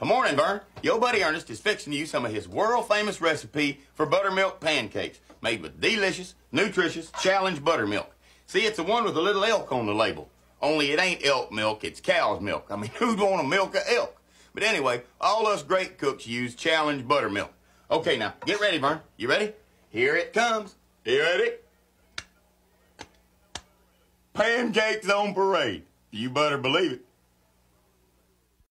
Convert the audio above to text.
Good morning, Vern. Your buddy Ernest is fixing you some of his world-famous recipe for buttermilk pancakes, made with delicious, nutritious, challenge buttermilk. See, it's the one with a little elk on the label. Only it ain't elk milk, it's cow's milk. I mean, who'd want to milk a elk? But anyway, all us great cooks use challenge buttermilk. Okay, now, get ready, Vern. You ready? Here it comes. You ready? Pancakes on parade. You better believe it.